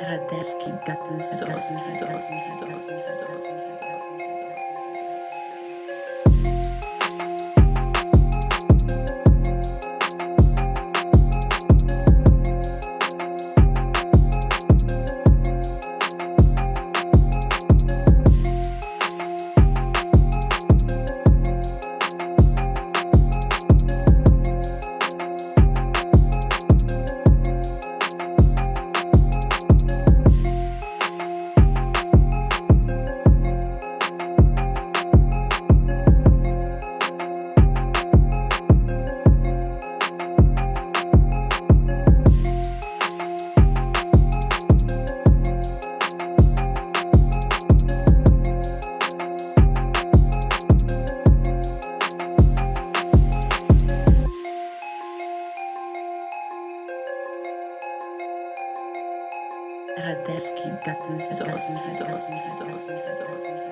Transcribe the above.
Radeski sos, sos, sos, sos, Radeski sos, sos, sos, sos, sos.